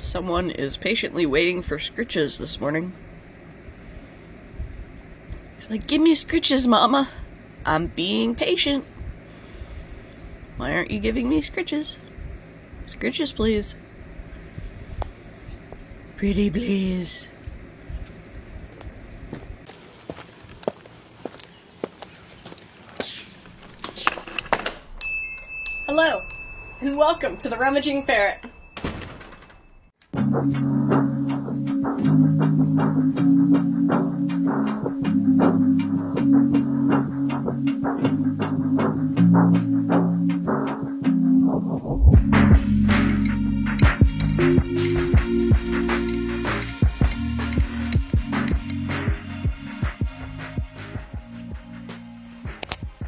Someone is patiently waiting for scritches this morning. He's like, Give me scritches, Mama. I'm being patient. Why aren't you giving me scritches? Scritches, please. Pretty please. Hello, and welcome to the Rummaging Ferret.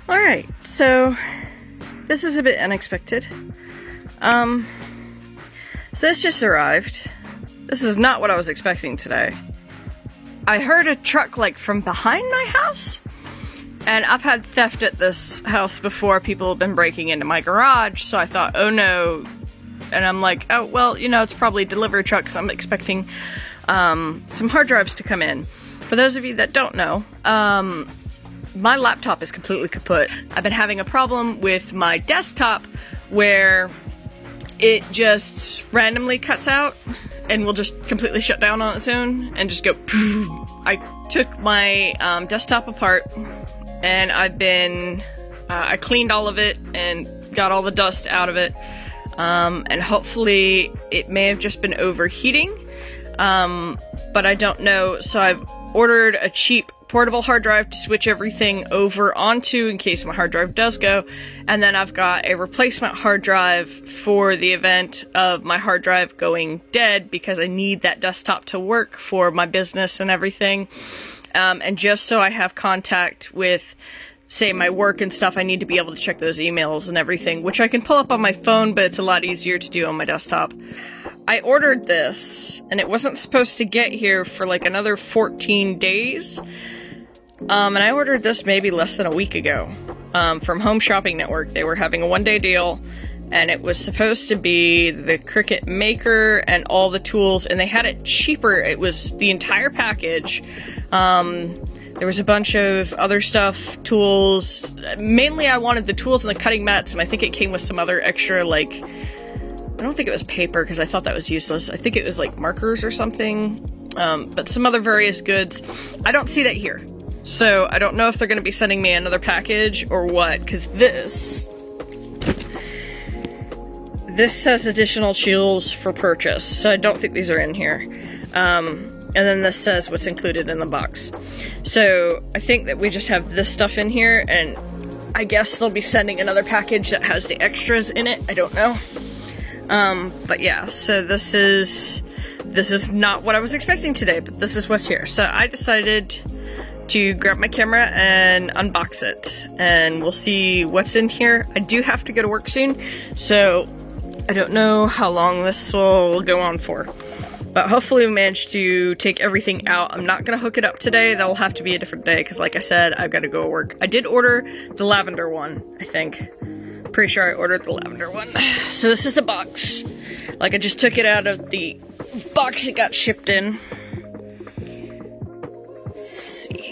Alright, so this is a bit unexpected. Um, so this just arrived. This is not what I was expecting today. I heard a truck like from behind my house. And I've had theft at this house before. People have been breaking into my garage, so I thought, oh no. And I'm like, oh, well, you know, it's probably delivery trucks. I'm expecting um, some hard drives to come in. For those of you that don't know, um, my laptop is completely kaput. I've been having a problem with my desktop where it just randomly cuts out and will just completely shut down on its own and just go. I took my um, desktop apart and I've been. Uh, I cleaned all of it and got all the dust out of it. Um, and hopefully it may have just been overheating. Um, but I don't know. So I've ordered a cheap portable hard drive to switch everything over onto in case my hard drive does go. And then I've got a replacement hard drive for the event of my hard drive going dead because I need that desktop to work for my business and everything. Um, and just so I have contact with say my work and stuff, I need to be able to check those emails and everything, which I can pull up on my phone, but it's a lot easier to do on my desktop. I ordered this, and it wasn't supposed to get here for like another 14 days. Um, and I ordered this maybe less than a week ago um, from Home Shopping Network. They were having a one day deal, and it was supposed to be the Cricut Maker and all the tools, and they had it cheaper. It was the entire package. Um, there was a bunch of other stuff, tools. Mainly, I wanted the tools and the cutting mats, and I think it came with some other extra, like, I don't think it was paper because I thought that was useless. I think it was like markers or something, um, but some other various goods. I don't see that here. So I don't know if they're going to be sending me another package or what, because this this says additional tools for purchase. So I don't think these are in here. Um, and then this says what's included in the box. So I think that we just have this stuff in here, and I guess they'll be sending another package that has the extras in it. I don't know. Um, but yeah, so this is this is not what I was expecting today, but this is what's here. So I decided to grab my camera and unbox it, and we'll see what's in here. I do have to go to work soon, so I don't know how long this will go on for. But hopefully we manage to take everything out. I'm not gonna hook it up today. That'll have to be a different day because, like I said, I've got to go to work. I did order the lavender one. I think. Pretty sure I ordered the lavender one. So this is the box. Like I just took it out of the box it got shipped in. Let's see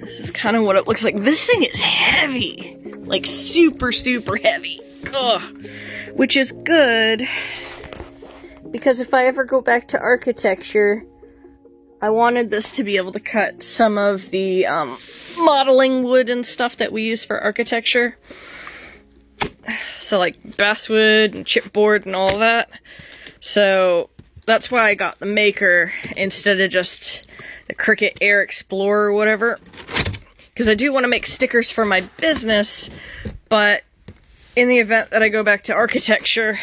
This is kind of what it looks like. This thing is heavy. Like super, super heavy. Ugh. Which is good. Because if I ever go back to architecture, I wanted this to be able to cut some of the um, modeling wood and stuff that we use for architecture. So, like basswood and chipboard and all that. So, that's why I got the Maker instead of just the Cricut Air Explorer or whatever. Because I do want to make stickers for my business, but in the event that I go back to architecture,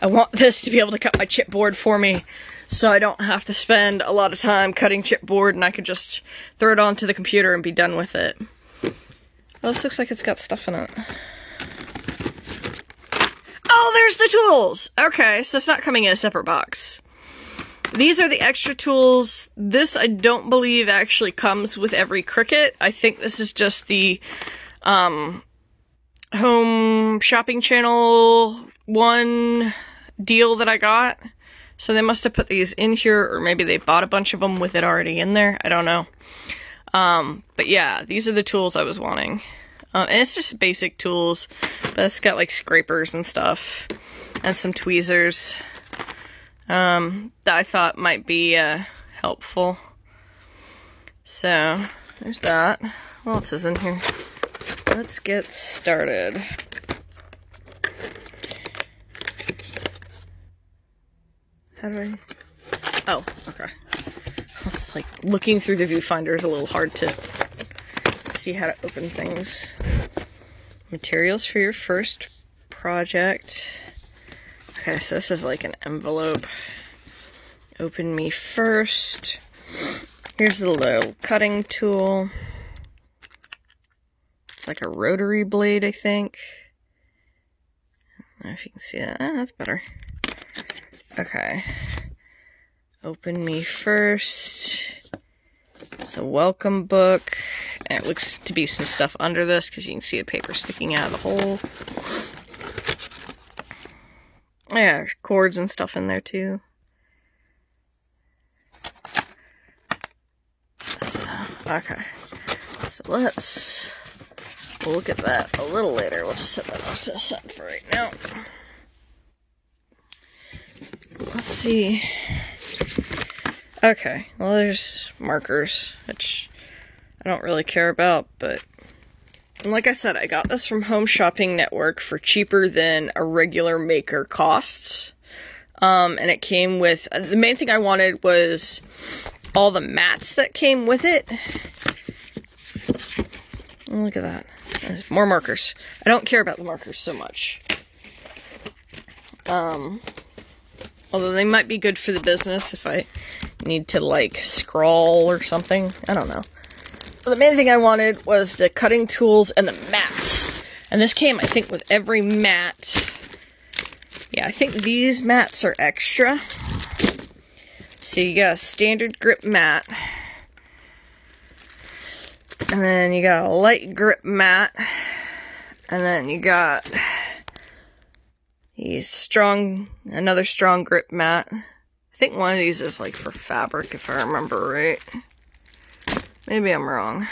I want this to be able to cut my chipboard for me so I don't have to spend a lot of time cutting chipboard and I could just throw it onto the computer and be done with it. Oh, this looks like it's got stuff in it. Oh, there's the tools! Okay, so it's not coming in a separate box. These are the extra tools. This I don't believe actually comes with every Cricut. I think this is just the um, home shopping channel one deal that I got. So they must have put these in here, or maybe they bought a bunch of them with it already in there. I don't know. Um, but yeah, these are the tools I was wanting. Um, and it's just basic tools, but it's got like scrapers and stuff, and some tweezers um, that I thought might be uh, helpful. So there's that. What else is in here? Let's get started. How do I? Oh, okay. It's like looking through the viewfinder is a little hard to see how to open things. Materials for your first project. Okay, so this is like an envelope. Open me first. Here's the little cutting tool. It's like a rotary blade, I think. I don't know if you can see that. Ah, that's better. Okay. Open me first. It's a welcome book. And it looks to be some stuff under this because you can see the paper sticking out of the hole. Yeah, cords and stuff in there too. So, okay. So let's look at that a little later. We'll just set that off to the side for right now. Let's see. Okay, well, there's markers, which I don't really care about, but like I said, I got this from Home Shopping Network for cheaper than a regular maker costs. Um, and it came with the main thing I wanted was all the mats that came with it. Oh, look at that. There's more markers. I don't care about the markers so much. Um, although they might be good for the business if I need to like scrawl or something. I don't know. The main thing I wanted was the cutting tools and the mats. And this came, I think, with every mat. Yeah, I think these mats are extra. So you got a standard grip mat. And then you got a light grip mat. And then you got a strong, another strong grip mat. I think one of these is like for fabric, if I remember right. Maybe I'm wrong.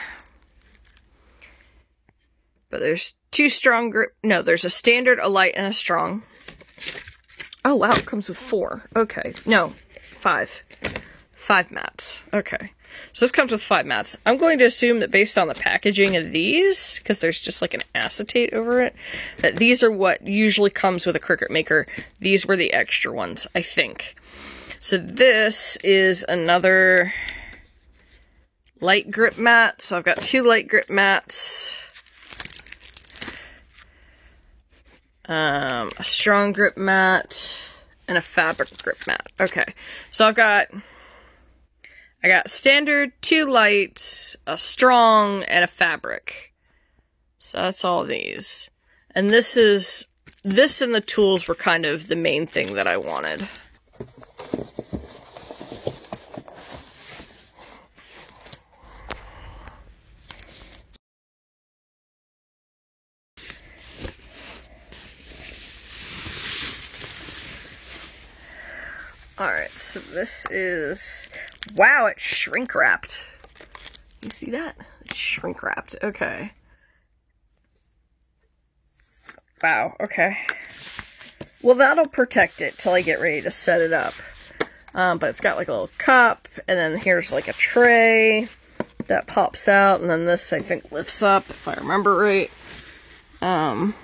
But there's two strong grip. No, there's a standard, a light, and a strong. Oh wow, it comes with four. Okay. No, five. Five mats. Okay. So this comes with five mats. I'm going to assume that based on the packaging of these, because there's just like an acetate over it, that these are what usually comes with a Cricut Maker. These were the extra ones, I think. So this is another light grip mat. So I've got two light grip mats. Um, a strong grip mat and a fabric grip mat. Okay. So I've got I got standard, two lights, a strong, and a fabric. So that's all these. And this is, this and the tools were kind of the main thing that I wanted. Alright, so this is. Wow, it's shrink wrapped. You see that? It's shrink wrapped. Okay. Wow, okay. Well, that'll protect it till I get ready to set it up. Um, but it's got like a little cup, and then here's like a tray that pops out, and then this I think lifts up, if I remember right. Um,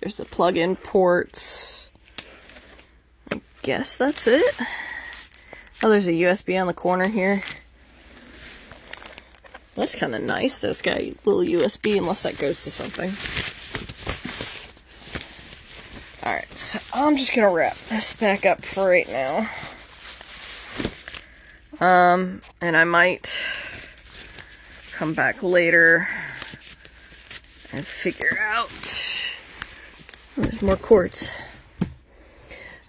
there's the plug-in ports guess that's it. Oh, there's a USB on the corner here. That's kind of nice. That's got a little USB, unless that goes to something. Alright, so I'm just gonna wrap this back up for right now. Um, and I might come back later and figure out. There's more cords.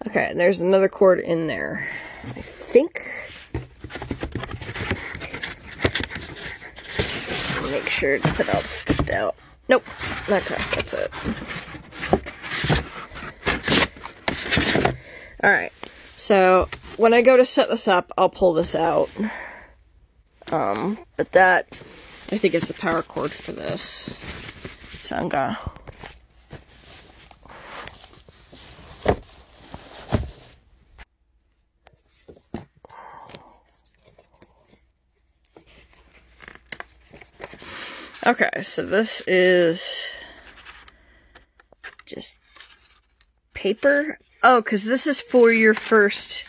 Okay, there's another cord in there. I think. Make sure to nothing else slipped out. Nope. Okay, that's it. Alright, so when I go to set this up, I'll pull this out. Um, but that, I think, is the power cord for this. So I'm gonna Okay, so this is just paper. Oh, because this is for your first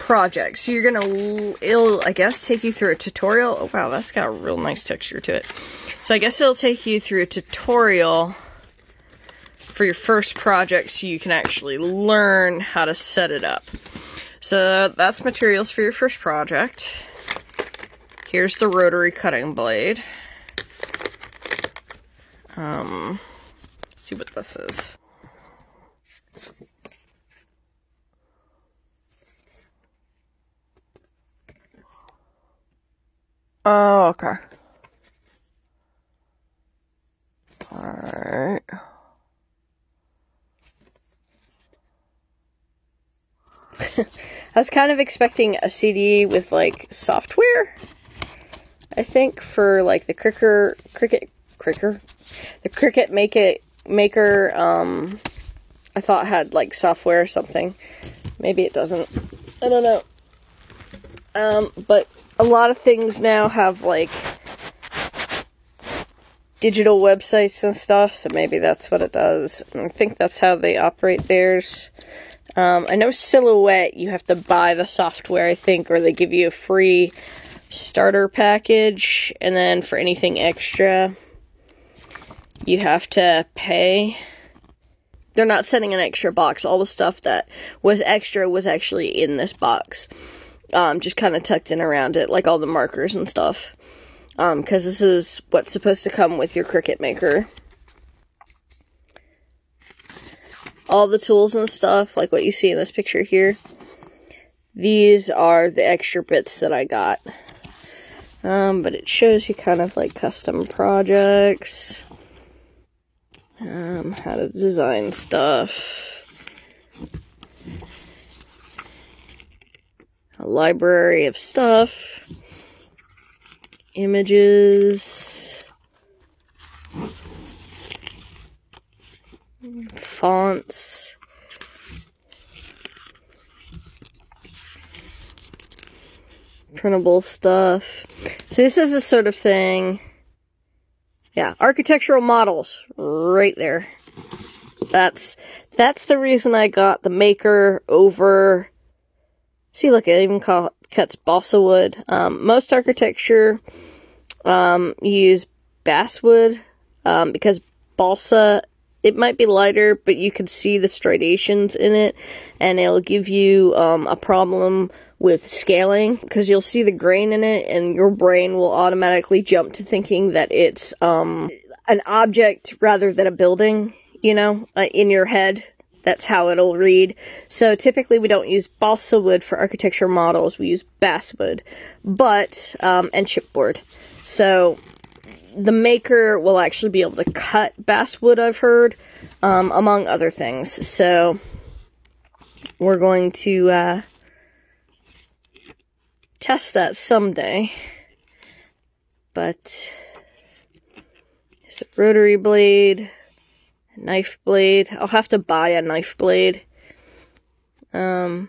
project. So you're gonna, it'll, I guess, take you through a tutorial. Oh wow, that's got a real nice texture to it. So I guess it'll take you through a tutorial for your first project so you can actually learn how to set it up. So that's materials for your first project. Here's the rotary cutting blade. Um, see what this is. Oh, okay. Alright. I was kind of expecting a CD with like software. I think for like the Cricker Cricut Cricker the Cricut Make It Maker. Um, I thought had like software or something. Maybe it doesn't. I don't know. Um, but a lot of things now have like digital websites and stuff, so maybe that's what it does. I think that's how they operate theirs. Um, I know Silhouette, you have to buy the software, I think, or they give you a free starter package, and then for anything extra, you have to pay. They're not sending an extra box. All the stuff that was extra was actually in this box. Um, just kind of tucked in around it, like all the markers and stuff. Um, because this is what's supposed to come with your Cricut Maker. All the tools and stuff, like what you see in this picture here, these are the extra bits that I got. Um, but it shows you kind of like custom projects um, how to design stuff, a library of stuff, images, fonts, printable stuff. So this is the sort of thing yeah, architectural models right there. That's that's the reason I got the maker over. See, look, it even call, cuts balsa wood. Um, most architecture um, use basswood um, because balsa it might be lighter, but you can see the striations in it, and it'll give you um, a problem with scaling because you'll see the grain in it and your brain will automatically jump to thinking that it's um, an object rather than a building, you know, uh, in your head. That's how it'll read. So typically we don't use balsa wood for architecture models. We use basswood, but, um, and chipboard. So the maker will actually be able to cut basswood, I've heard, um, among other things. So we're going to, uh, test that someday. But it's a rotary blade, a knife blade. I'll have to buy a knife blade. Um,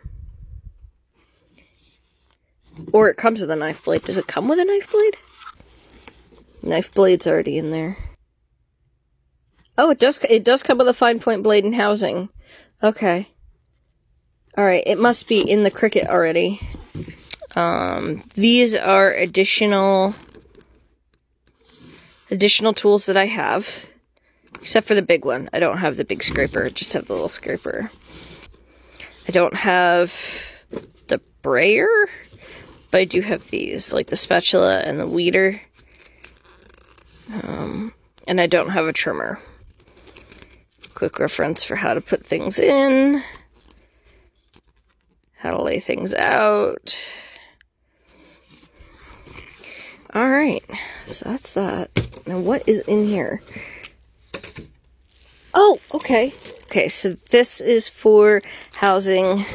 or it comes with a knife blade. Does it come with a knife blade? Knife blade's already in there. Oh, it does. It does come with a fine point blade and housing. Okay. All right. It must be in the Cricut already. Um, these are additional additional tools that I have, except for the big one. I don't have the big scraper, I just have the little scraper. I don't have the brayer, but I do have these, like the spatula and the weeder. Um, and I don't have a trimmer. Quick reference for how to put things in, how to lay things out. Alright, so that's that. Now what is in here? Oh, okay. Okay, so this is for housing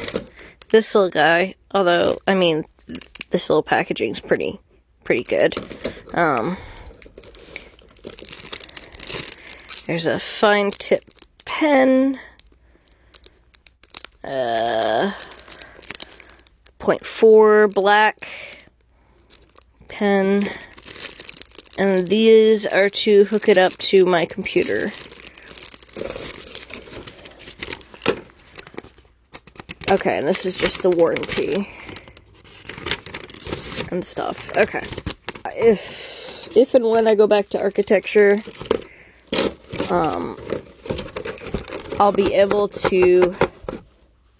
this little guy. Although, I mean, this little packaging's pretty, pretty good. Um, there's a fine tip pen. Uh, 0.4 black pen. And these are to hook it up to my computer. Okay, and this is just the warranty and stuff. Okay. If if and when I go back to architecture, um I'll be able to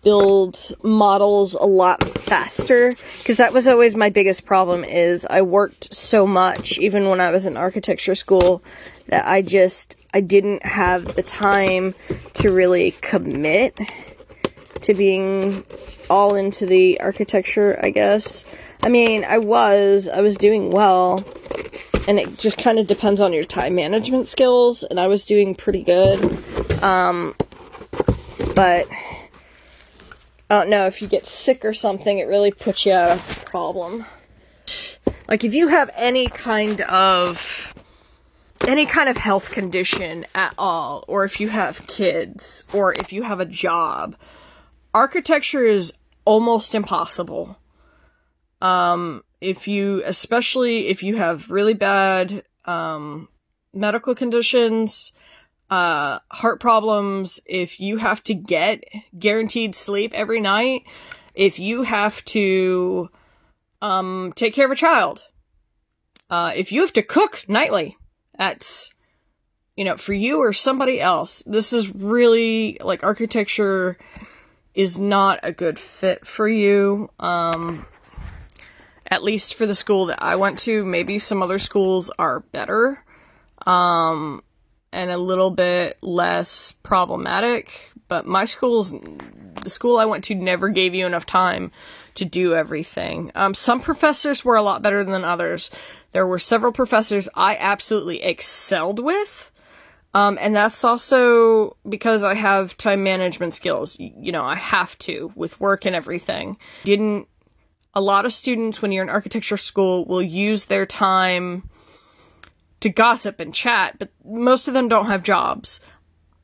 build models a lot faster because that was always my biggest problem is I worked so much even when I was in architecture school that I just I didn't have the time to really commit to being all into the architecture, I guess. I mean, I was, I was doing well, and it just kind of depends on your time management skills, and I was doing pretty good. Um, but I don't know if you get sick or something, it really puts you out of problem. Like if you have any kind of any kind of health condition at all, or if you have kids, or if you have a job, architecture is almost impossible. Um, if you, especially if you have really bad um, medical conditions, uh, heart problems, if you have to get guaranteed sleep every night, if you have to um, take care of a child, uh, if you have to cook nightly, that's you know for you or somebody else. This is really like architecture is not a good fit for you. Um, at least for the school that I went to, maybe some other schools are better. Um, and a little bit less problematic, but my school's, the school I went to never gave you enough time to do everything. Um, some professors were a lot better than others. There were several professors I absolutely excelled with, um, and that's also because I have time management skills. You know, I have to with work and everything. Didn't a lot of students when you're in architecture school will use their time to gossip and chat, but most of them don't have jobs.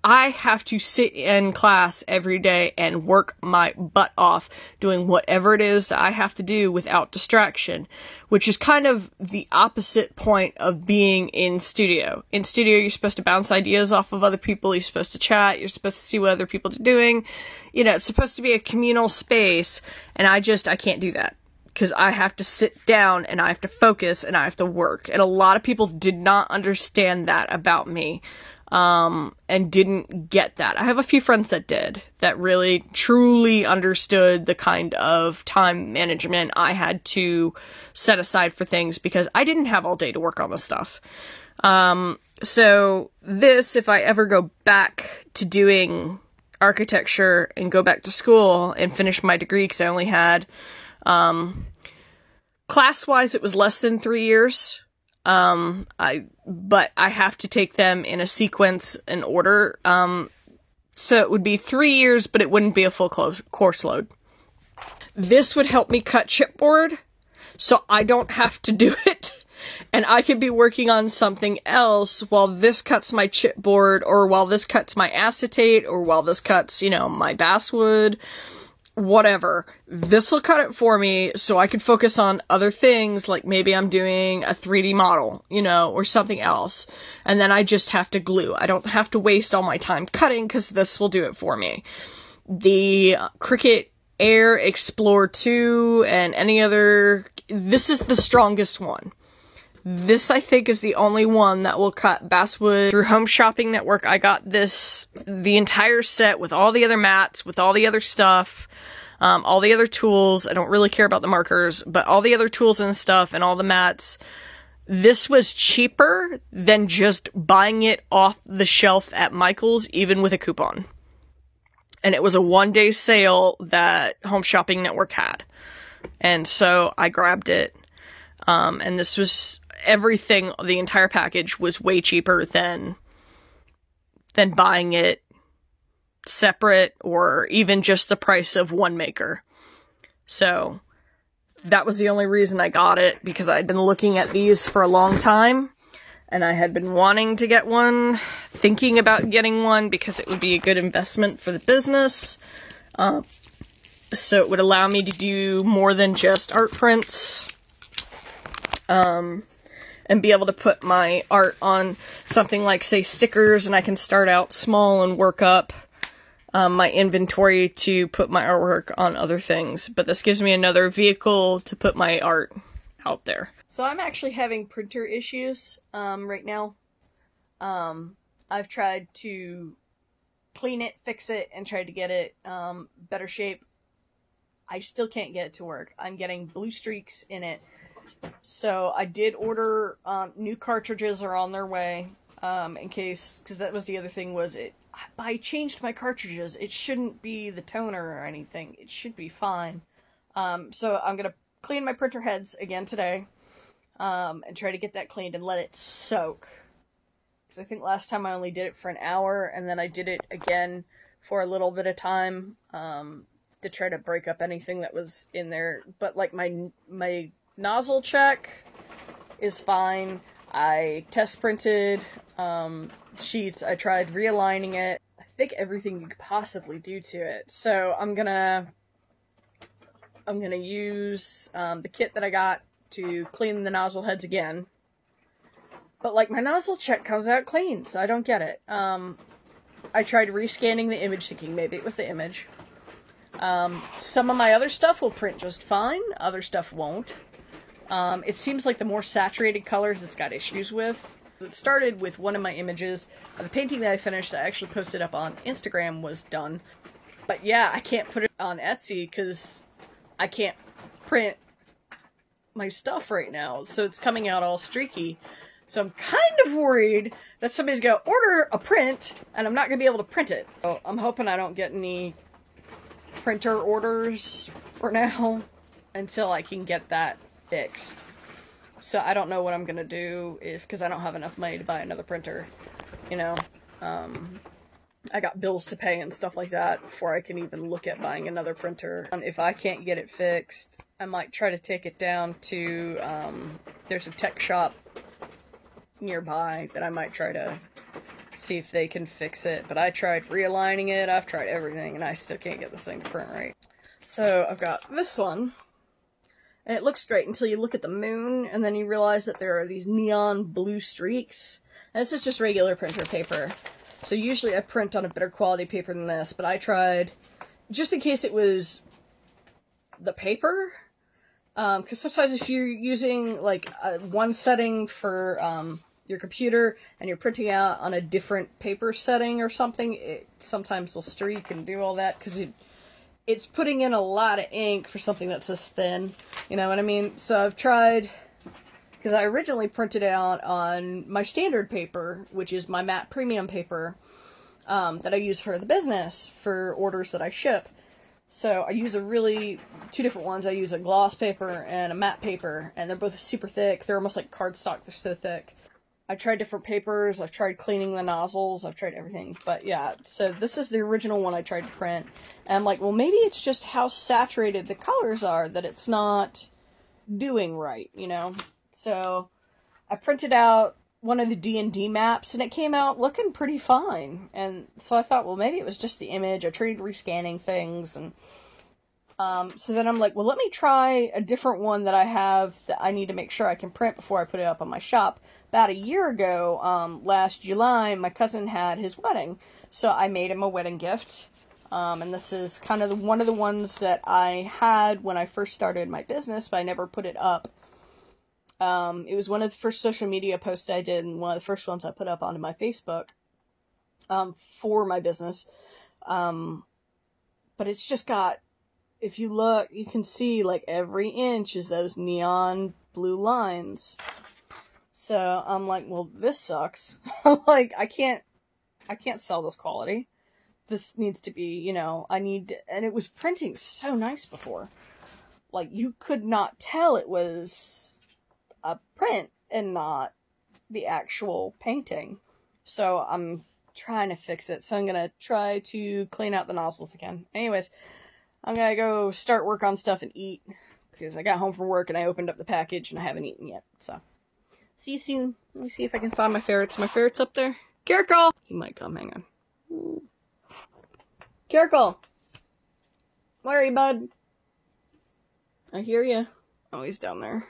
I have to sit in class every day and work my butt off doing whatever it is I have to do without distraction, which is kind of the opposite point of being in studio. In studio, you're supposed to bounce ideas off of other people, you're supposed to chat, you're supposed to see what other people are doing. You know, it's supposed to be a communal space, and I just, I can't do that because I have to sit down and I have to focus and I have to work. And a lot of people did not understand that about me um, and didn't get that. I have a few friends that did, that really truly understood the kind of time management I had to set aside for things because I didn't have all day to work on this stuff. Um, so, this, if I ever go back to doing architecture and go back to school and finish my degree, because I only had, um, class wise, it was less than three years. Um, I, but I have to take them in a sequence in order. Um, so it would be three years, but it wouldn't be a full course load. This would help me cut chipboard, so I don't have to do it. And I could be working on something else while this cuts my chipboard, or while this cuts my acetate, or while this cuts, you know, my basswood whatever. This will cut it for me so I could focus on other things like maybe I'm doing a 3D model, you know, or something else. And then I just have to glue. I don't have to waste all my time cutting because this will do it for me. The Cricut Air Explore 2 and any other, this is the strongest one. This, I think, is the only one that will cut basswood through Home Shopping Network. I got this, the entire set with all the other mats, with all the other stuff, um, all the other tools. I don't really care about the markers, but all the other tools and stuff and all the mats. This was cheaper than just buying it off the shelf at Michael's, even with a coupon. And it was a one day sale that Home Shopping Network had. And so I grabbed it. Um, and this was everything, the entire package was way cheaper than than buying it separate or even just the price of one maker. So that was the only reason I got it because I'd been looking at these for a long time and I had been wanting to get one, thinking about getting one because it would be a good investment for the business. Uh, so it would allow me to do more than just art prints. Um, and be able to put my art on something like, say, stickers, and I can start out small and work up um, my inventory to put my artwork on other things. But this gives me another vehicle to put my art out there. So I'm actually having printer issues um, right now. Um, I've tried to clean it, fix it, and tried to get it um, better shape. I still can't get it to work. I'm getting blue streaks in it. So I did order um, new cartridges are on their way um, in case because that was the other thing was it. I changed my cartridges. It shouldn't be the toner or anything. It should be fine. Um, so I'm gonna clean my printer heads again today um, and try to get that cleaned and let it soak. Because I think last time I only did it for an hour, and then I did it again for a little bit of time um, to try to break up anything that was in there. But like my my nozzle check is fine. I test printed um, sheets. I tried realigning it. I think everything you could possibly do to it. So I'm gonna I'm gonna use um, the kit that I got to clean the nozzle heads again. But like my nozzle check comes out clean, so I don't get it. Um, I tried rescanning the image, thinking maybe it was the image. Um, some of my other stuff will print just fine, other stuff won't. Um, it seems like the more saturated colors it's got issues with. It started with one of my images. The painting that I finished, I actually posted up on Instagram, was done. But yeah, I can't put it on Etsy because I can't print my stuff right now, so it's coming out all streaky. So I'm kind of worried that somebody's gonna order a print and I'm not gonna be able to print it. So I'm hoping I don't get any printer orders for now until I can get that fixed. So I don't know what I'm gonna do if because I don't have enough money to buy another printer. You know, um, I got bills to pay and stuff like that before I can even look at buying another printer. And if I can't get it fixed, I might try to take it down to, um, there's a tech shop nearby that I might try to see if they can fix it. But I tried realigning it, I've tried everything, and I still can't get this thing to print right. So I've got this one, and it looks great until you look at the moon, and then you realize that there are these neon blue streaks. And this is just regular printer paper. So usually I print on a better quality paper than this, but I tried just in case it was the paper. Because um, sometimes if you're using like one setting for um, your computer and you're printing out on a different paper setting or something, it sometimes will streak and do all that because it, it's putting in a lot of ink for something that's this thin. You know what I mean? So I've tried because I originally printed out on my standard paper, which is my matte premium paper um, that I use for the business for orders that I ship. So I use a really two different ones. I use a gloss paper and a matte paper, and they're both super thick. They're almost like cardstock. They're so thick. I tried different papers. I've tried cleaning the nozzles. I've tried everything. But yeah, so this is the original one I tried to print. And I'm like, well, maybe it's just how saturated the colors are that it's not doing right, you know? So I printed out one of the D&D maps and it came out looking pretty fine. And so I thought, well, maybe it was just the image. I tried rescanning things and um, so then I'm like, well, let me try a different one that I have that I need to make sure I can print before I put it up on my shop. About a year ago, um, last July, my cousin had his wedding, so I made him a wedding gift. Um, and this is kind of the, one of the ones that I had when I first started my business, but I never put it up um, it was one of the first social media posts I did, and one of the first ones I put up onto my Facebook um, for my business. Um, but it's just got, if you look, you can see like every inch is those neon blue lines. So I'm like, well, this sucks. like, I can't, I can't sell this quality. This needs to be, you know, I need, and it was printing so nice before. Like, you could not tell it was a print and not the actual painting. So I'm trying to fix it. So I'm gonna try to clean out the nozzles again. Anyways, I'm gonna go start work on stuff and eat because I got home from work and I opened up the package and I haven't eaten yet. So see you soon. Let me see if I can find my ferrets. My ferret's up there. Caracol! He might come. Hang on. Caracol! Where are you, bud? I hear you. Oh, he's down there.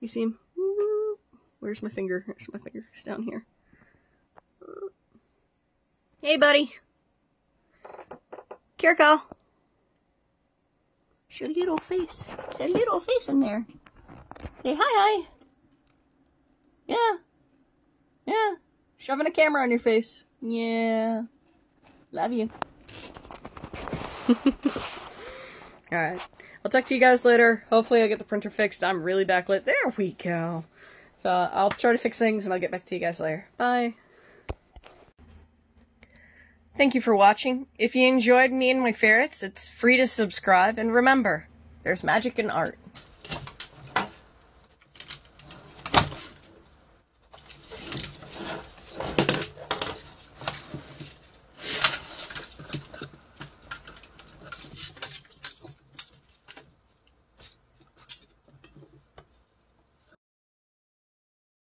You see him? Where's my finger? Where's my finger? It's down here. Hey, buddy. Kirko. Show your little face. Show your little face in there. Say hi, hi. Yeah. Yeah. Shoving a camera on your face. Yeah. Love you. Alright. I'll talk to you guys later. Hopefully I'll get the printer fixed. I'm really backlit. There we go. So I'll try to fix things and I'll get back to you guys later. Bye. Thank you for watching. If you enjoyed me and my ferrets, it's free to subscribe. And remember, there's magic in art.